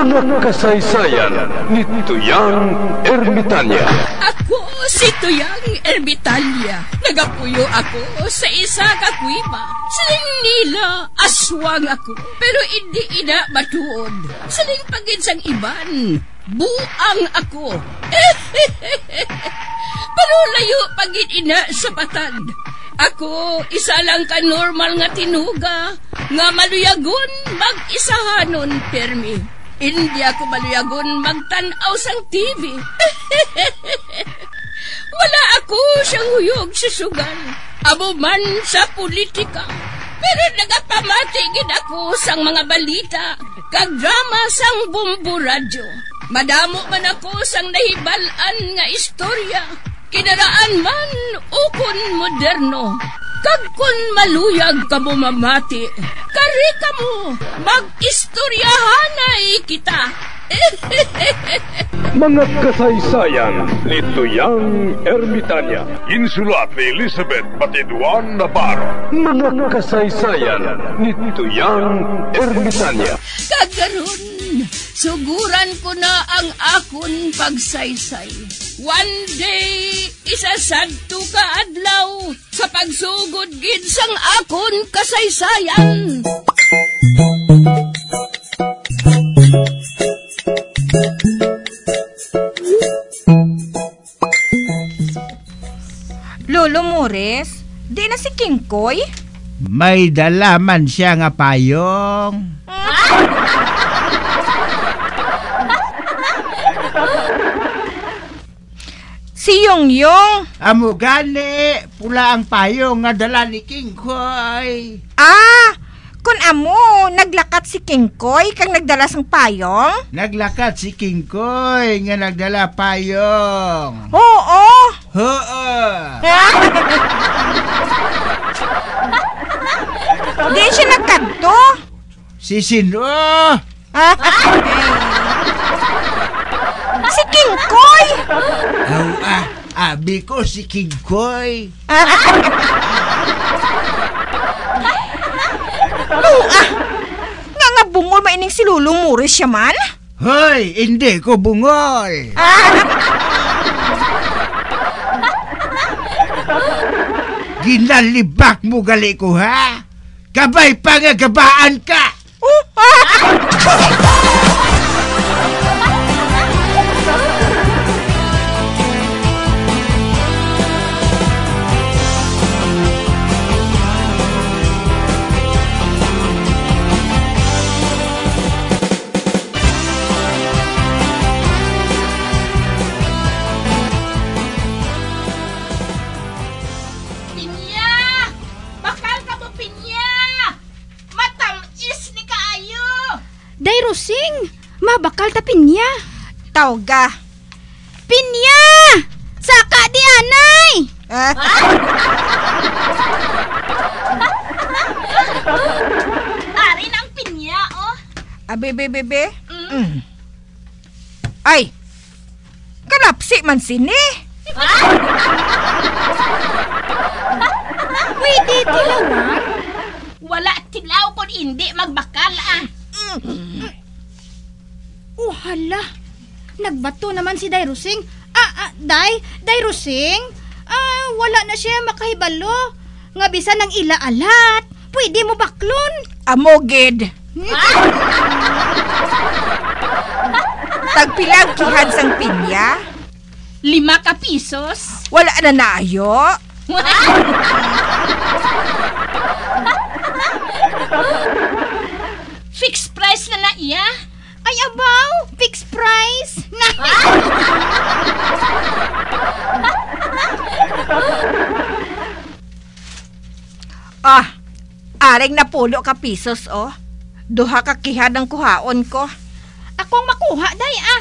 Mga kasaysayan ni Tuyang Ermitanya. Ako si Tuyang Ermitanya. Nagapuyo ako sa isa ka kuiba. Siling nila, aswang ako. Pero hindi ina matuod. Siling pagin sang iban. Buang ako. Pero layo pagin ina sa batad. Ako, isa lang ka normal nga tinuga, nga maluyagon mag-isahanon, permi. Hindi ako maluyagon magtanaw sang TV. Wala ako siyang huyog sa sugal. Amo man sa politika. Pero nagapamati gid ako sang mga balita, kag drama sang bumbu radyo. Madamo man ako sang nahibalan nga istorya. Kinaraan man ukon moderno. Kag kun maluyag ka mo mamati, kari ka mo, mag-istoryahanay kita. Mga kasaysayan ni Tuyang Ermitanya. Insulat ni Elizabeth Batiduan Navarro. Mga kasaysayan ni Tuyang Ermitanya. Kagaron, suguran ko na ang akon pagsaysay. One day, isasadto ka adlaw sa pagsugod gid sang akon kasaysayan. Lolo Mores, di na si Kingkoy? May dalaman siya nga payong. Si Yong Yong. Amo gani, pula ang payong nga dala ni King Koy. Ah, kun amo, naglakat si Kingkoy kang nagdala sang payong? Naglakat si King Koy nga nagdala payong. Oo. Oo. Di siya nagkadto. Si sino? Ah, si Kingkoy. Aw, ah, abi ko si King Koy. Nga nga bungol maining si Lulong Mores siya man? Hoy, hindi ko bungol. Ginalibak mo gali ko ha? Kabay pa nga gabaan ka! Rosing, mabakal ta pinya. Tawga. Pinya! Saka di anay! Ah, Ari ng pinya, oh! abe, bebe, bebe. Mm. Ay, kalapsi man sini. Pwede tilawan? Wala tilaw kung hindi magbakal, ah! Oh, hala. Nagbato naman si Day Rosing. Ah, ah, Day, Rosing? Ah, wala na siya makahibalo. Nga bisa ng ilaalat. Pwede mo baklon. Amogid. Tagpilang kihan sang pinya. Lima ka pisos? Wala na naayo. Fixed price na na iya? Ay, abaw! Fixed price! Ah, aring napulo ka pisos, oh. Duha ka kihan ang kuhaon ko. Akong makuha, Day, ah.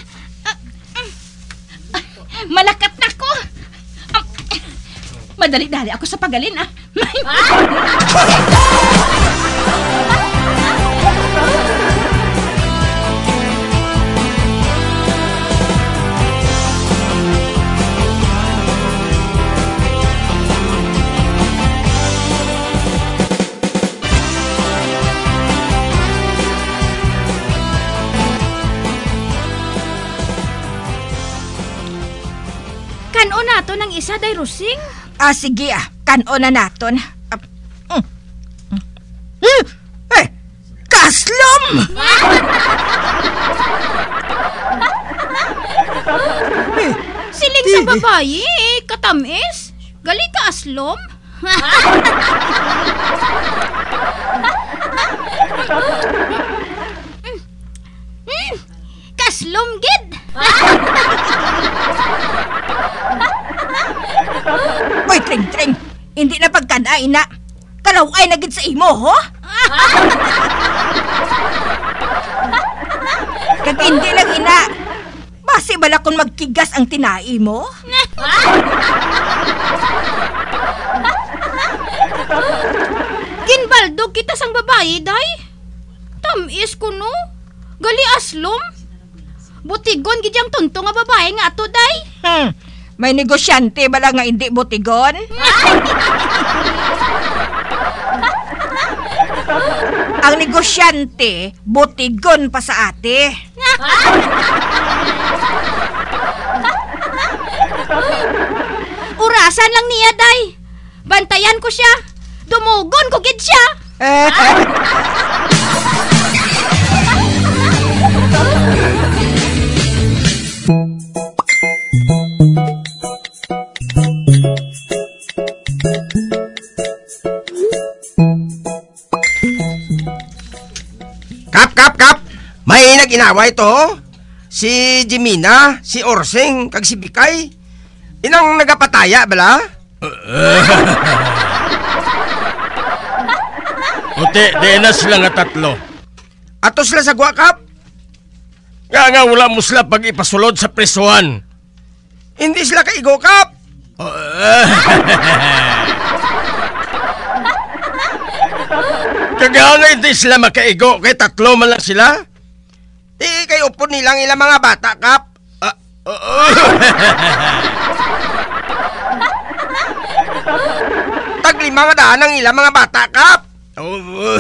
Ah, Malakat na ko! Ah, Madali-dali ako sa pagalin, ah! Kanon nato ng isa, Day Rusing. Ah, sige ah. Kanon na naton. Ah, mm, mm. Hmm, Eh! Kaslom! Siling sa babae, eh, katamis. Gali ka aslom. Hmm, Kaslom gid. Uy, Tring Tring. Hindi na pagkanain na. Kalaway na gid sa imo, ho? Kag hindi lang ina. Basi bala kung magkigas ang tinai mo? Ginbaldog kita sang babae, day. Tamis ko no. Gali aslom. Butigon gid yang tunto nga babae nga ato, day. Hmm. May negosyante bala nga hindi botigon? ang negosyante, botigon pa sa ate. Urasan lang niya, day. Bantayan ko siya. Dumugon ko gid siya. May nag-inaway to. Si Jimina, si Orseng, kag si Bikay. Inang nagapataya, bala? Uti, di na sila nga tatlo. Ato sila sa gwa, kap? Nga nga wala mo sila pag ipasulod sa presuhan. Hindi sila kaigo, kap? Kaya nga hindi sila makaigo, kay tatlo man lang sila. Eh, kay upon nilang ilang mga bata, kap? Ah, ah, Taglima nga daan ang ilang mga bata, kap? oh,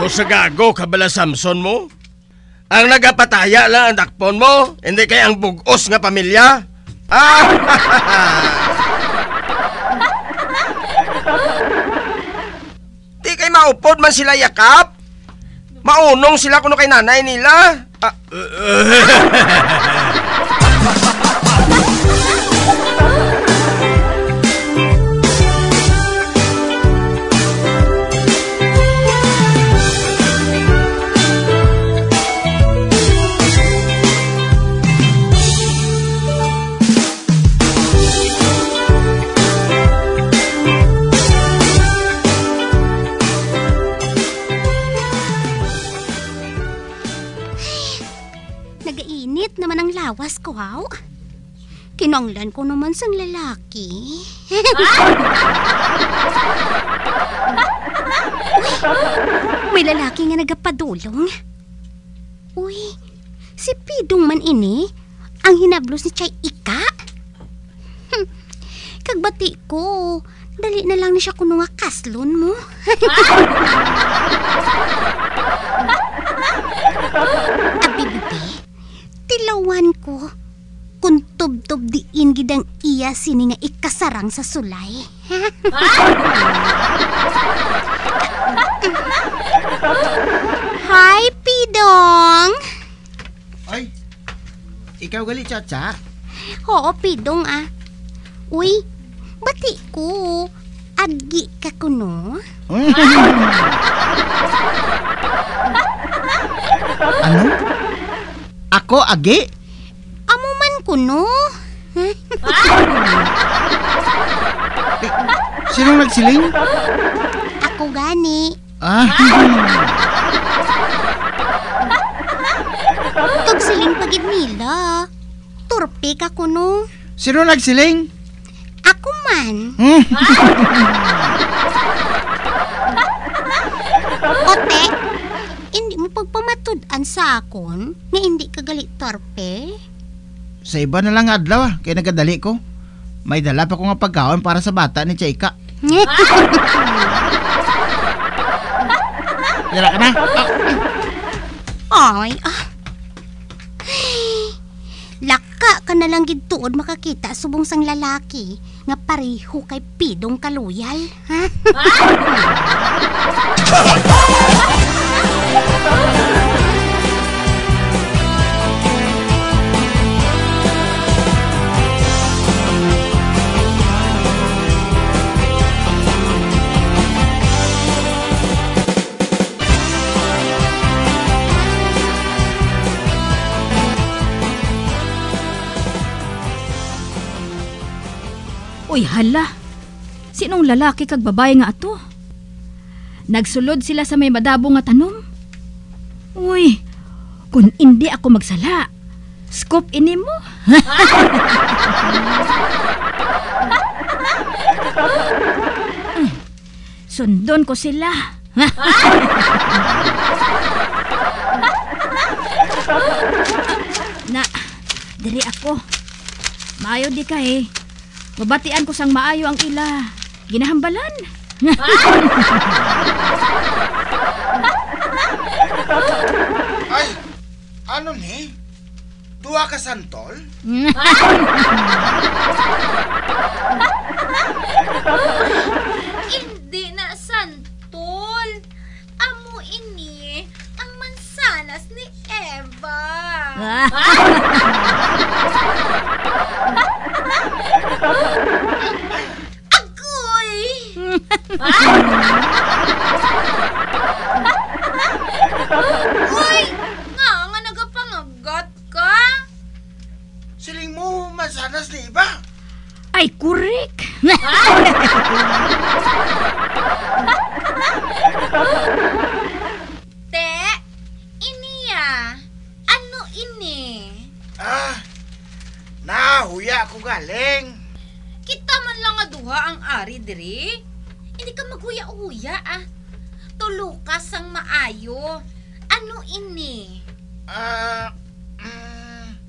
Do sa gago ka Samson mo? Ang nagapataya lang ang dakpon mo, hindi kay ang bugos nga pamilya. Ah! maupod man sila yakap? Maunong sila kuno kay nanay nila. Ah, Nagainit naman ang lawas ko, haw. Kinanglan ko naman sang lalaki. May lalaki nga nagapadulong. Uy, si Pidong man ini, ang hinablos ni Chay Ika. Hmm, kagbati ko, dali na lang ni siya kuno nga kaslon mo. Tilawan ko. Kung tub-tub diin gidang iya sini nga ikasarang sa sulay. Hi, Pidong! Ay, ikaw gali, Chacha? Oo, Pidong ah. Uy, bati ko. Agi ka kuno? ano? Ako, agi? Amo man kuno? Sinong nagsiling? Ako gani. Ah, Kag siling pagid nila. Turpe ka kuno. sino nagsiling? Ako man. Hmm? Ote, hindi mo pagpamatud-an sa akon nga hindi ka galit torpe. Sa iba na lang adlaw ah, kaya nagadali ko. May dala pa ko nga pagkaon para sa bata ni Chaika. Dala ka na? Ay, ah, Wa ka na lang gid tuod makakita subong sang lalaki nga pareho kay pidong kaluyal, ha? hala. Sinong lalaki kag babae nga ato? Nagsulod sila sa may madabo nga tanom. Uy, kung hindi ako magsala, scoop ini mo. Sundon ko sila. na, diri ako. Maayo di ka eh. Mabatian ko sang maayo ang ila. Ginahambalan. Ay, ano ni? Duwa ka santol? Hindi na santol. Amo ini ang mansanas ni Eva. Uy! Nga nga nagapangagat ka? Siling mo masanas ni iba? Ay, kurik. Te, iniya. Ano ini? Ah, nahuya ko galing. Kita man lang nga duha ang ari diri. Hindi ka maghuya-huya ah. Tulukas ang maayo. Ano ini? Ah, mm,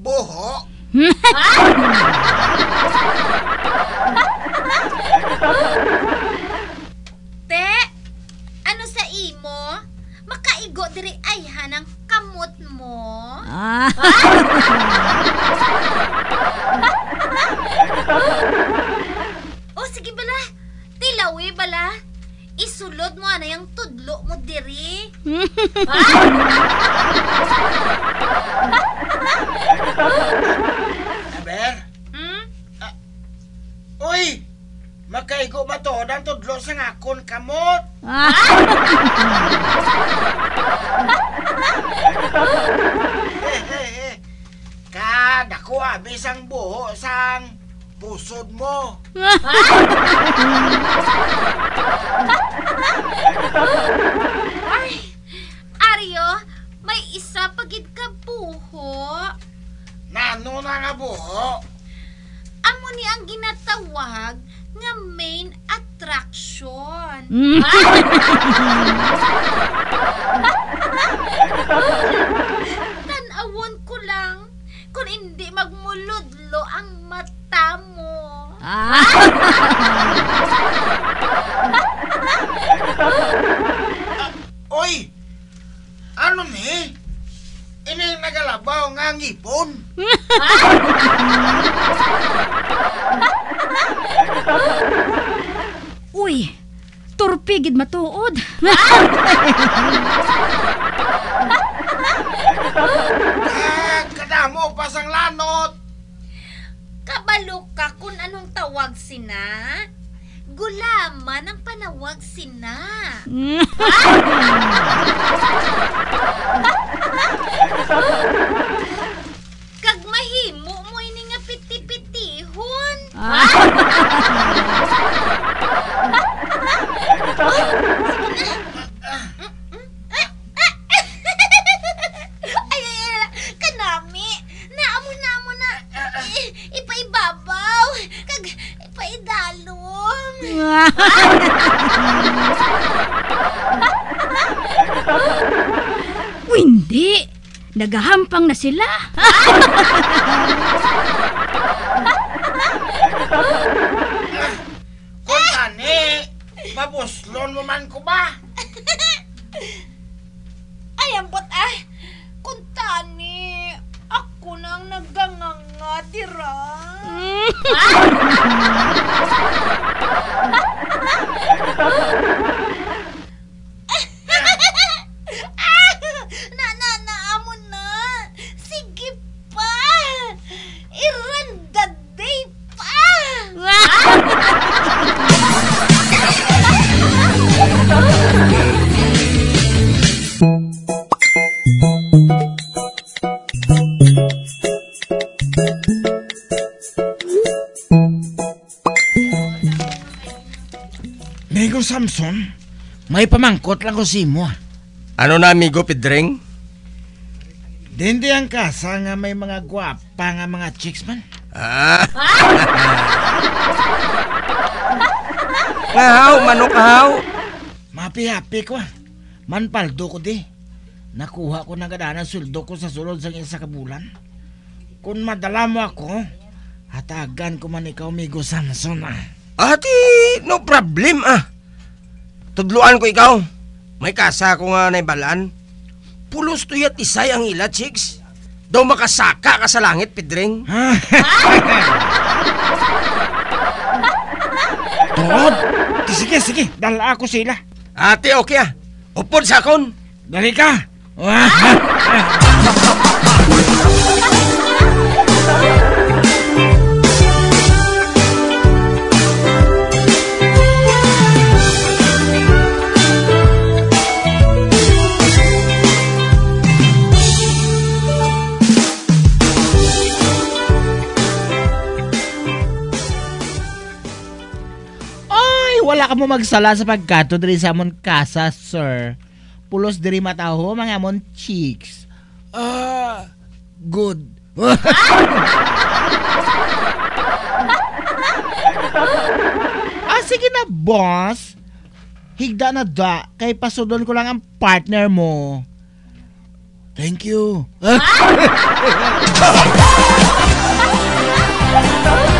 buho? Te, ano sa imo? Makaigo diri ay hanang kamot mo. Ah. O sige bala, tilawi bala. Isulod mo ana yung tudlo mo diri. Aber? Hmm? Uy! Makaigo ba to? Ang tudlo sa ngakon kamot? Hehehe. Kada ko abis ang buho sang pusod mo. Ay, Aryo, may isa pagid ka buho. Nano na nga buho? Amo ni ang ginatawag nga main attraction. Tanawon ko lang kung hindi magmuludlo ang mata mo. Oy! Ano ni? Ini nagalabaw nga ngipon. Uy, turpigid matuod. Ah, kadamo pa sang lanot. Kabalo ka kung anong tawag sina? Gulaman ang panawag sina. Kag mahimo mo ini nga ay, ay, ay, kanami. Naamo na mo na. Ipaibabaw. Kag ipaidalom. Hindi. Nagahampang na sila. Kung tani, babuslon mo man ko ba? May pamangkot lang ko si mo. ah. Ano na, amigo Pedreng? Dindi ang kasa nga may mga gwapa nga mga chicks man. Ah. Kahaw, manok kahaw. Mapi-happy ko ah. Manpaldo ko di. Nakuha ko na gada ng suldo ko sa sulod sa isa ka bulan. Kung madala mo ako, hatagan ko man ikaw, Migo Samson ah. Ati, no problem ah. Tudluan ko ikaw. May kasa ko nga naibalaan. Pulos tuyat isay ang ila, chicks. Daw makasaka ka sa langit, Pedreng. Tod! Sige, sige, dala ako sila. Ate, okay ah. Upod sa akon. Dali ka! mo magsala sa pagkato diri sa amon kasa, sir. Pulos diri mataho mga amon cheeks. Ah, good. ah, sige na, boss. Higda na da, kay pasudon ko lang ang partner mo. Thank you.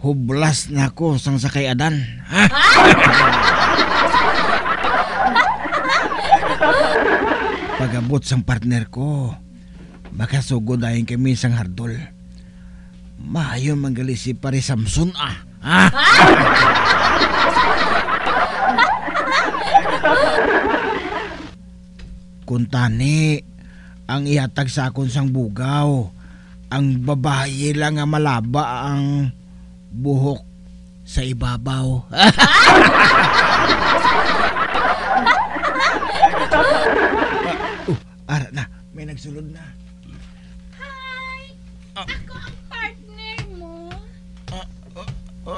Hublas na ako sang sakay adan. Ha? Pagabot sang partner ko, baka sugod ayon kami sang hardol. Maayo manggali si pare Samson ah. Ha? Kuntani, ang ihatag sa akon sang bugaw. Ang babae lang nga malaba ang buhok sa ibabaw. uh, ara na, may nagsulod na. Ako ang partner mo.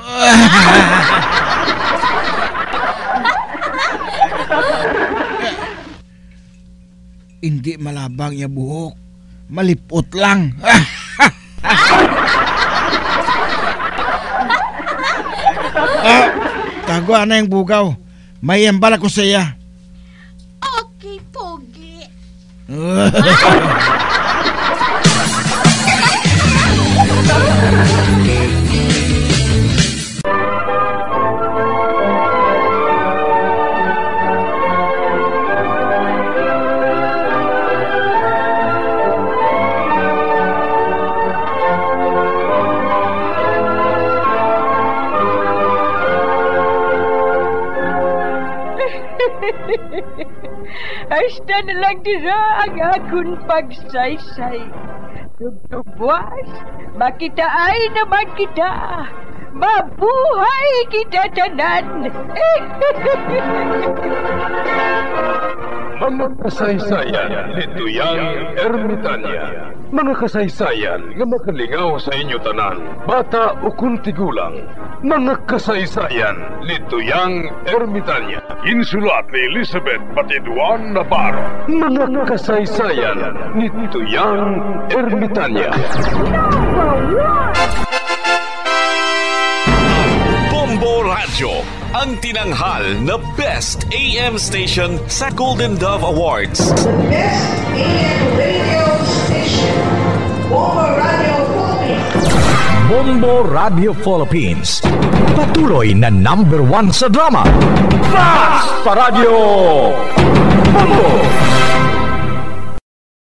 Hindi malabang ya buhok. Malipot lang. ah, tago na yung bugaw. May embala ko sa iya. Okay, Pogi. Hasta na lang dira ang akong pagsaysay. Tugtugwas, makita ay naman kita. Mabuhay kita tanan. Mga kasaysayan ni Tuyang Ermitanya. Mga kasaysayan nga makalingaw sa inyo tanan, bata o kuntigulang. Mga kasaysayan ni Tuyang Ermitanya. Insulat ni Elizabeth Batiduan Navarro. Mga kasaysayan ni Tuyang Ermitanya. Bombo Radio. Ang tinanghal na Best AM Station sa Golden Dove Awards. Best AM radio station. Bombo Radio Philippines. Patuloy na number one sa drama. Fast pa Radio! Bombo!